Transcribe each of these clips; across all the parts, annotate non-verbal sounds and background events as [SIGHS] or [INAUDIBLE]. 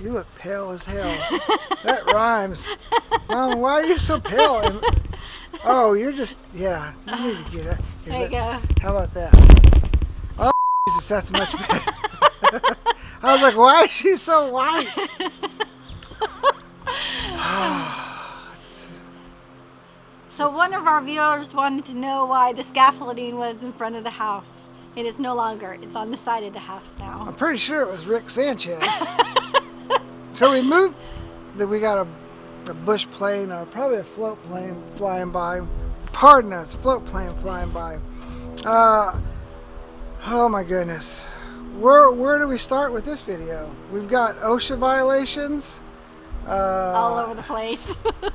You look pale as hell. that rhymes. Mom, why are you so pale? And- oh, you're just, yeah, you need to get it. Here, There you go. How about that? Oh, Jesus, that's much better. [LAUGHS] I was like, why is she so white? [SIGHS] So one of our viewers wanted to know why the scaffolding was in front of the house. It is no longer. It's on the side of the house now. I'm pretty sure it was Rick Sanchez. [LAUGHS] so we moved, that we got a, a bush plane or probably a float plane flying by. Pardon us, float plane flying by. Uh, oh my goodness. Where, where do we start with this video? We've got OSHA violations. Uh, All over the place. [LAUGHS]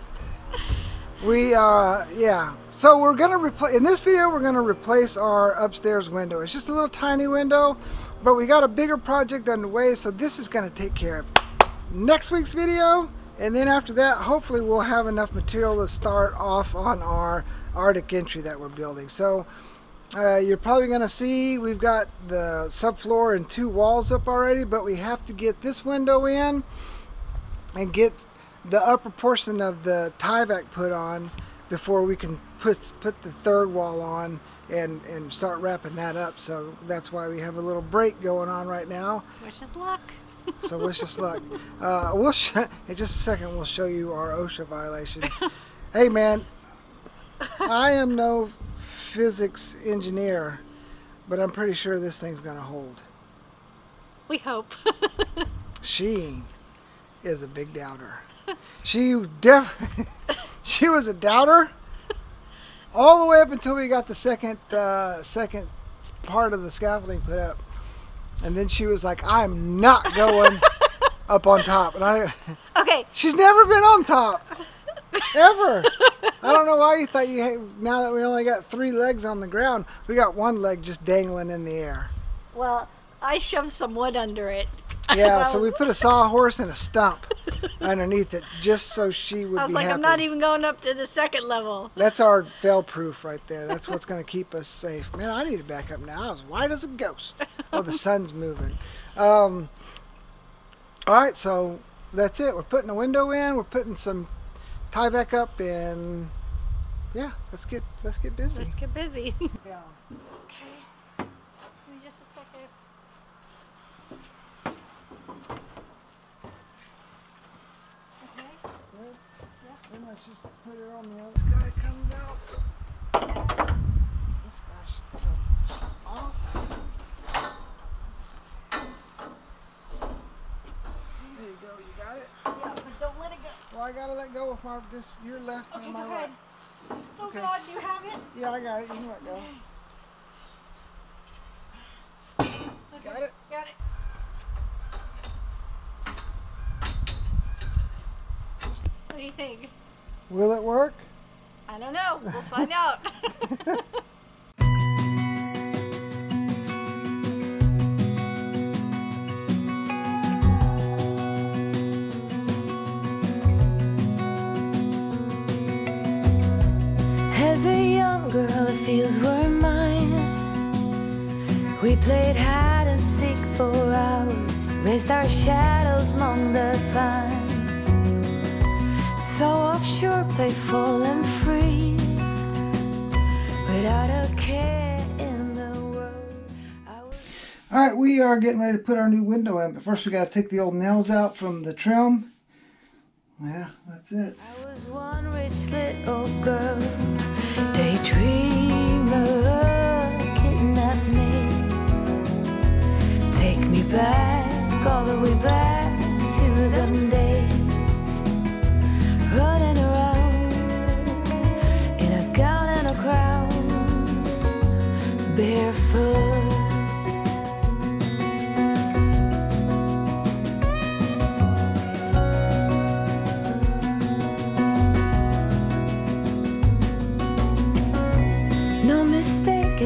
We uh yeah. So we're gonna replace in this video we're gonna replace our upstairs window. It's just a little tiny window, but we got a bigger project underway, so this is gonna take care of next week's video. And then after that, hopefully we'll have enough material to start off on our Arctic entry that we're building. So uh, you're probably gonna see we've got the subfloor and two walls up already, but we have to get this window in and get the upper portion of the Tyvek put on before we can put put the third wall on and and start wrapping that up. So that's why we have a little break going on right now. Wish us luck. So wish us luck. Uh, we'll sh- [LAUGHS] in just a second we'll show you our OSHA violation. [LAUGHS] hey man, I am no physics engineer, but I'm pretty sure this thing's gonna hold. We hope. [LAUGHS] She is a big doubter. She def she was a doubter all the way up until we got the second uh, second part of the scaffolding put up, and then she was like, "I'm not going [LAUGHS] up on top." And I, [LAUGHS] okay. she's never been on top ever. I don't know why you thought you had, now that we only got three legs on the ground, we got one leg just dangling in the air. Well, I shoved some wood under it. [LAUGHS] Yeah, so we put a sawhorse and a stump [LAUGHS] underneath it just so she would I was be like, happy. I'm not even going up to the second level. That's our fail proof right there. That's what's going to keep us safe. Man, I need to back up now. I was white as a ghost. Oh, the [LAUGHS] sun's moving. Um, all right, so that's it. We're putting a window in. We're putting some Tyvek up, and yeah, let's get let's get busy. Let's get busy. Yeah. Okay. Give me just a second. Okay. Then let's just put it on the other. This guy comes out. This guy should come off. There you go. You got it. Yeah, but don't let it go. Well, I gotta let go of my this your left Okay, and my right. Oh Okay. God, do you have it? Yeah, I got it. You can let go. Okay. Got it? Got it. What do you think? Will it work? I don't know. We'll find [LAUGHS] out. As a young girl, the fields were mine. We played hide and seek for hours, raised our shadows among we are getting ready to put our new window in, but first we got to take the old nails out from the trim. Yeah, that's it. I was one rich little girl, daydreamer, kidnap me, take me back all the way back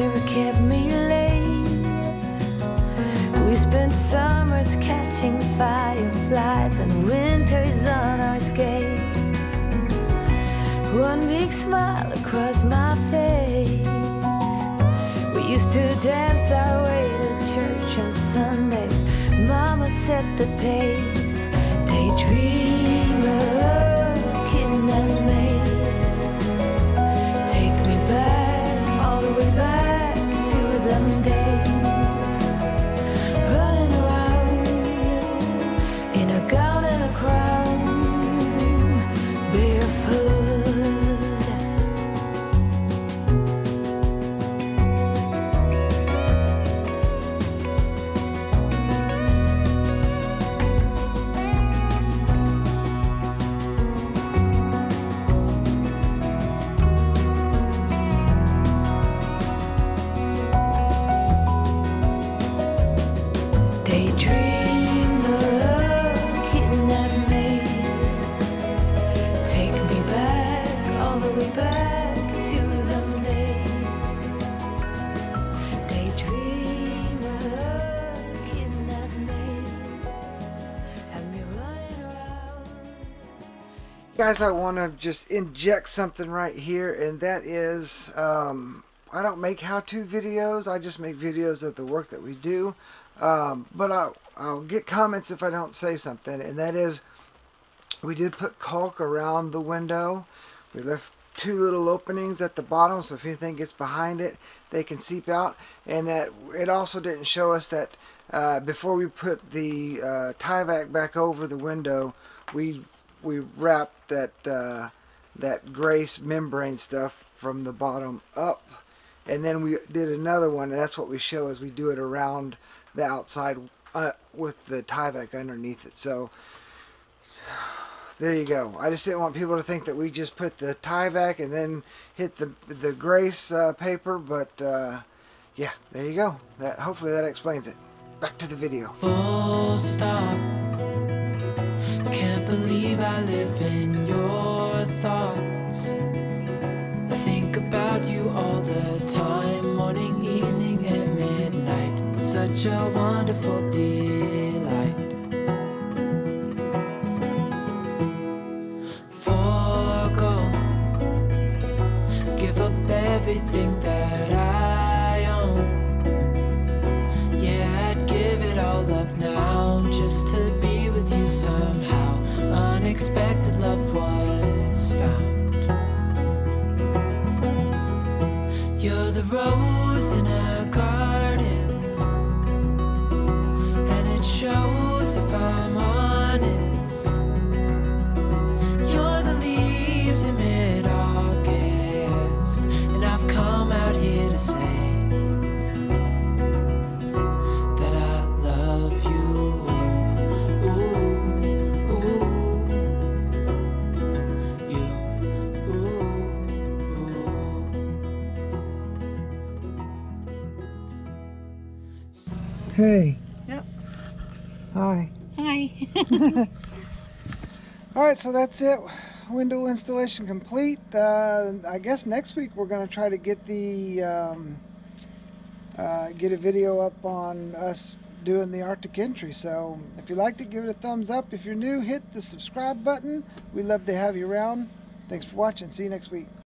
ever kept me late. We spent summers catching fireflies and winters on our skates. One big smile across my face. We used to dance our way to church on Sundays. Mama set the pace. Daydreamer, Guys, I want to just inject something right here, and that is, um, I don't make how-to videos. I just make videos of the work that we do. Um, but I'll, I'll get comments if I don't say something, and that is, we did put caulk around the window. We left two little openings at the bottom, so if anything gets behind it, they can seep out. And that it also didn't show us that uh, before we put the uh, Tyvek back over the window, we we wrapped that uh, that grace membrane stuff from the bottom up, and then we did another one. And that's what we show as we do it around the outside uh, with the Tyvek underneath it. So there you go. I just didn't want people to think that we just put the Tyvek and then hit the the Grace uh, paper, but uh, yeah, there you go. That hopefully that explains it. Back to the video. Full stop. I live in your thoughts. I think about you all the time, morning, evening, and midnight. Such a wonderful delight. Forgo, give up everything that I Unexpected love was found. You're the rose Hey. Yep. Hi. Hi. [LAUGHS] All right, so that's it. Window installation complete. Uh, I guess next week we're going to try to get the um, uh, get a video up on us doing the Arctic entry. So if you liked it, give it a thumbs up. If you're new, hit the subscribe button. We'd love to have you around. Thanks for watching. See you next week.